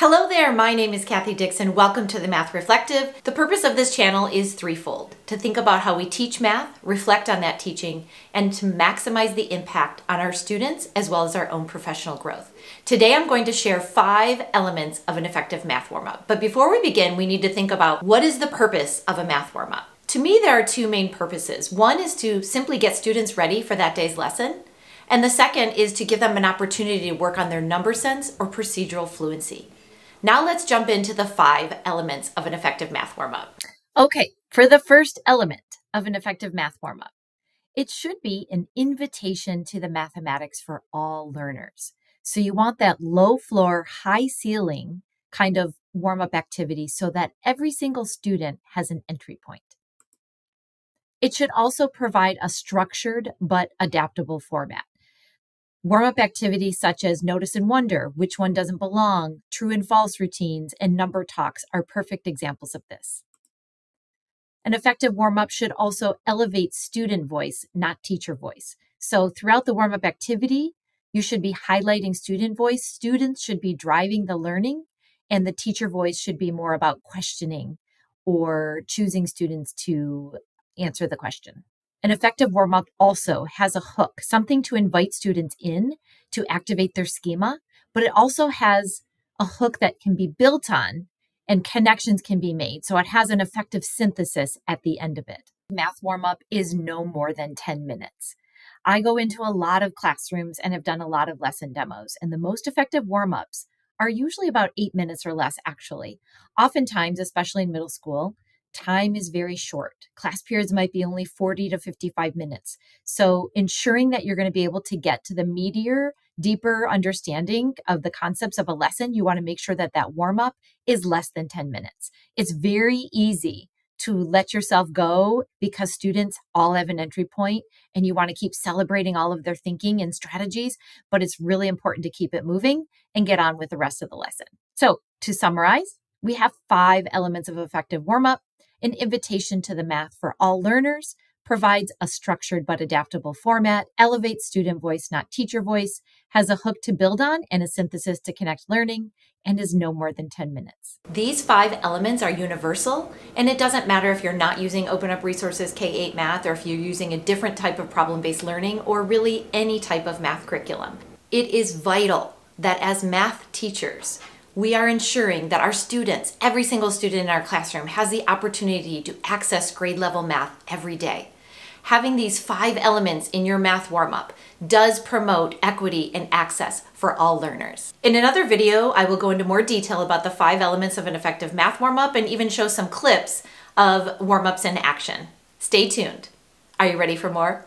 Hello there, my name is Kathy Dixon. Welcome to the Math Reflective. The purpose of this channel is threefold to think about how we teach math, reflect on that teaching, and to maximize the impact on our students as well as our own professional growth. Today I'm going to share five elements of an effective math warm up. But before we begin, we need to think about what is the purpose of a math warm up. To me, there are two main purposes. One is to simply get students ready for that day's lesson. And the second is to give them an opportunity to work on their number sense or procedural fluency. Now let's jump into the five elements of an effective math warm up. Okay, for the first element of an effective math warm up, it should be an invitation to the mathematics for all learners. So you want that low floor, high ceiling kind of warm up activity so that every single student has an entry point. It should also provide a structured but adaptable format. Warm up activities such as notice and wonder, which one doesn't belong, true and false routines, and number talks are perfect examples of this. An effective warm up should also elevate student voice, not teacher voice. So throughout the warm up activity, you should be highlighting student voice. Students should be driving the learning, and the teacher voice should be more about questioning or choosing students to answer the question. An effective warm up also has a hook, something to invite students in to activate their schema, but it also has a hook that can be built on and connections can be made. So it has an effective synthesis at the end of it. Math warm up is no more than 10 minutes. I go into a lot of classrooms and have done a lot of lesson demos, and the most effective warm ups are usually about eight minutes or less, actually. Oftentimes, especially in middle school, time is very short. Class periods might be only 40 to 55 minutes. So, ensuring that you're going to be able to get to the meatier, deeper understanding of the concepts of a lesson, you want to make sure that that warm up is less than 10 minutes. It's very easy to let yourself go because students all have an entry point and you want to keep celebrating all of their thinking and strategies, but it's really important to keep it moving and get on with the rest of the lesson. So, to summarize, we have five elements of effective warm up an invitation to the math for all learners, provides a structured but adaptable format, elevates student voice, not teacher voice, has a hook to build on and a synthesis to connect learning, and is no more than 10 minutes. These five elements are universal, and it doesn't matter if you're not using Open Up Resources K 8 math or if you're using a different type of problem based learning or really any type of math curriculum. It is vital that as math teachers, we are ensuring that our students, every single student in our classroom, has the opportunity to access grade level math every day. Having these five elements in your math warm up does promote equity and access for all learners. In another video, I will go into more detail about the five elements of an effective math warm up and even show some clips of warm ups in action. Stay tuned. Are you ready for more?